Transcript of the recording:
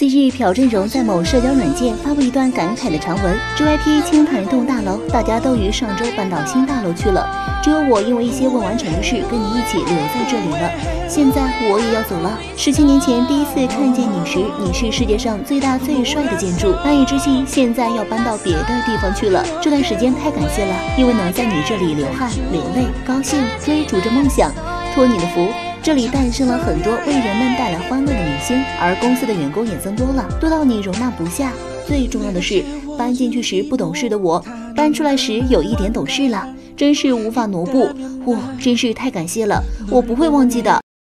近日，朴正荣在某社交软件发布一段感慨的长文：“JYP 清盘栋大楼，大家都于上周搬到新大楼去了，只有我因为一些未完成的事跟你一起留在这里了。现在我也要走了。十七年前第一次看见你时，你是世界上最大最帅的建筑，难以置信现在要搬到别的地方去了。这段时间太感谢了，因为能在你这里流汗、流泪、高兴，追逐着梦想，托你的福。”这里诞生了很多为人们带来欢乐的明星，而公司的员工也增多了，多到你容纳不下。最重要的是，搬进去时不懂事的我，搬出来时有一点懂事了，真是无法挪步。哇，真是太感谢了，我不会忘记的。